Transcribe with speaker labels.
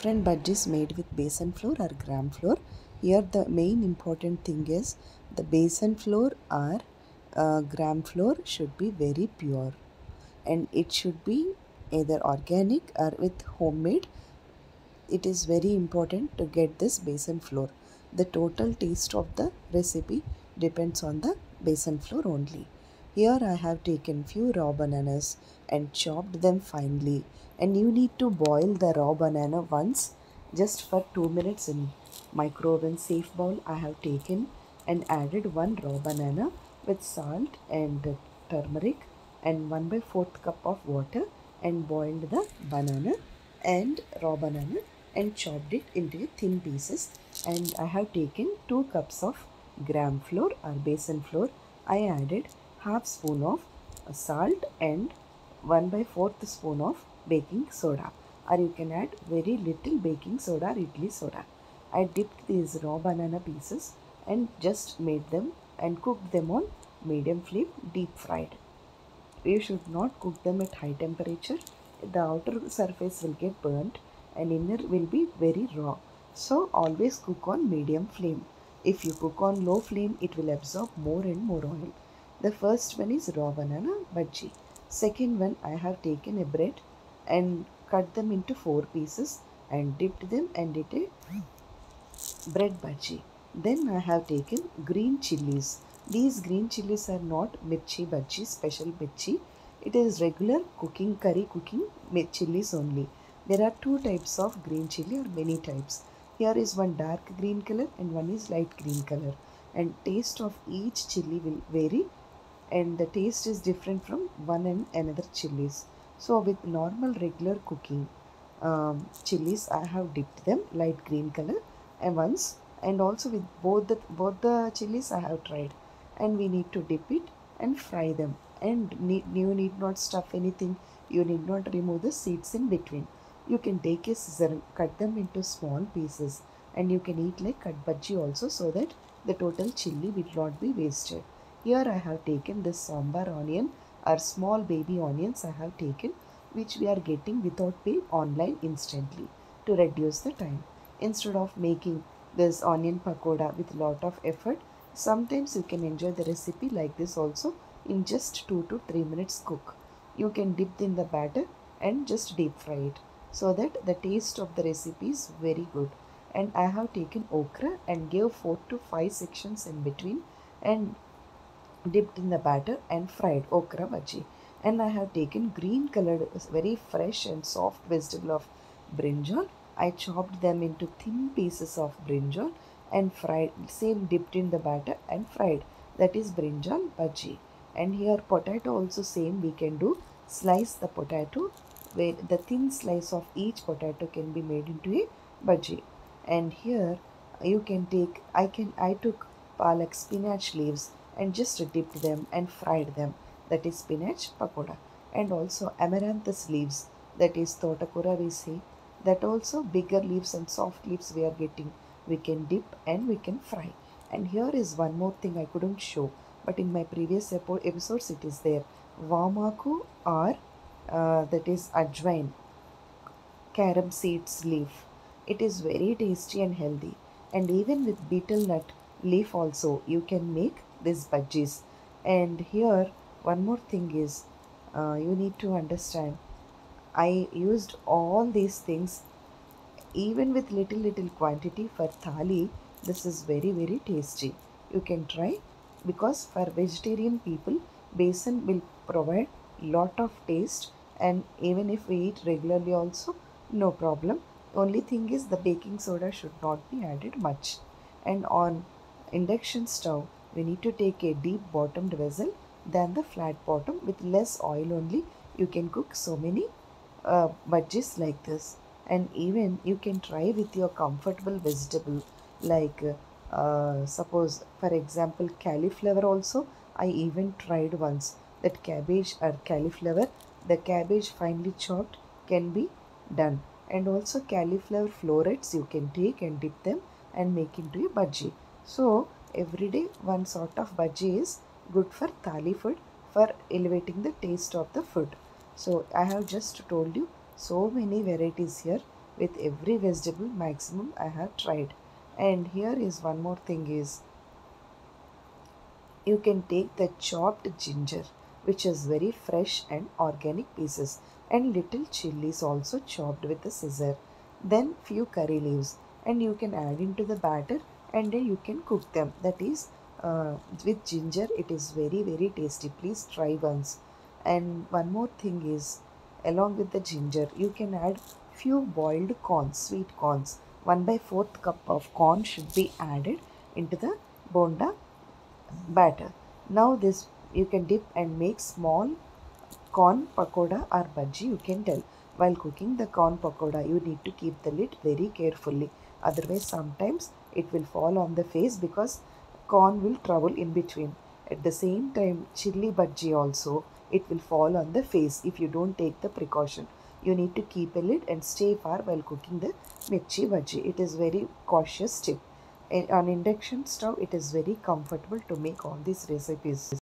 Speaker 1: different bajjis made with besan flour or gram flour. Here the main important thing is the besan flour or uh, gram flour should be very pure and it should be either organic or with homemade. It is very important to get this besan flour. The total taste of the recipe depends on the besan flour only. Here I have taken few raw bananas and chopped them finely. And you need to boil the raw banana once just for 2 minutes in microwave oven safe bowl I have taken and added one raw banana with salt and turmeric and 1 by 4th cup of water and boiled the banana and raw banana and chopped it into thin pieces. And I have taken 2 cups of gram flour or besan flour. I added half spoon of salt and 1 by 4th spoon of baking soda or you can add very little baking soda or idli soda. I dipped these raw banana pieces and just made them and cooked them on medium flame deep fried. You should not cook them at high temperature. The outer surface will get burnt and inner will be very raw. So always cook on medium flame. If you cook on low flame, it will absorb more and more oil. The first one is raw banana bhaji. Second one I have taken a bread and cut them into four pieces and dipped them and did a bread bhaji. Then I have taken green chilies. These green chilies are not mirchi bhaji, special mirchi. It is regular cooking curry cooking chilies only. There are two types of green chili or many types. Here is one dark green color and one is light green color. And taste of each chili will vary and the taste is different from one and another chilies. So with normal regular cooking um, chilies, I have dipped them light green color and once and also with both the both the chilies I have tried. And we need to dip it and fry them. And need, you need not stuff anything. You need not remove the seeds in between. You can take a scissor cut them into small pieces. And you can eat like cut bhaji also so that the total chili will not be wasted here I have taken this sambar onion or small baby onions I have taken which we are getting without pay online instantly to reduce the time. Instead of making this onion pakoda with lot of effort, sometimes you can enjoy the recipe like this also in just 2 to 3 minutes cook. You can dip in the batter and just deep fry it so that the taste of the recipe is very good. And I have taken okra and gave 4 to 5 sections in between and dipped in the batter and fried okra bhaji. And I have taken green colored, very fresh and soft vegetable of brinjal. I chopped them into thin pieces of brinjal and fried, same dipped in the batter and fried. That is brinjal bhaji. And here potato also same we can do. Slice the potato where the thin slice of each potato can be made into a bhaji. And here you can take, I can, I took palak spinach leaves just dipped them and fried them. That is spinach pakoda and also amaranthus leaves. That is totakura we say that also bigger leaves and soft leaves we are getting. We can dip and we can fry. And here is one more thing I couldn't show but in my previous episodes it is there. Vamaku or uh, that is ajwain carom seeds leaf. It is very tasty and healthy. And even with betel nut leaf also you can make these bajjis and here one more thing is uh, you need to understand i used all these things even with little little quantity for thali. This is very very tasty. You can try because for vegetarian people besan will provide lot of taste and even if we eat regularly also no problem. Only thing is the baking soda should not be added much. And on induction stove we need to take a deep bottomed vessel than the flat bottom with less oil only. You can cook so many uh, bajjis like this. And even you can try with your comfortable vegetable like uh, suppose for example cauliflower also. I even tried once that cabbage or cauliflower. The cabbage finely chopped can be done. And also cauliflower florets you can take and dip them and make into a bhaji so every day one sort of bhaji is good for thali food for elevating the taste of the food so i have just told you so many varieties here with every vegetable maximum I have tried. And here is one more thing is you can take the chopped ginger which is very fresh and organic pieces and little chilies also chopped with a scissor then few curry leaves and you can add into the batter and then you can cook them that is uh, with ginger it is very very tasty please try once and one more thing is along with the ginger you can add few boiled corns sweet corns 1 by 4th cup of corn should be added into the bonda batter. Now this you can dip and make small corn pakoda or bhaji you can tell. While cooking the corn pakoda you need to keep the lid very carefully otherwise sometimes it will fall on the face because corn will travel in between. At the same time chili bhaji also it will fall on the face if you don't take the precaution. You need to keep a lid and stay far while cooking the mirchi bhaji. It is very cautious tip on induction stove it is very comfortable to make all these recipes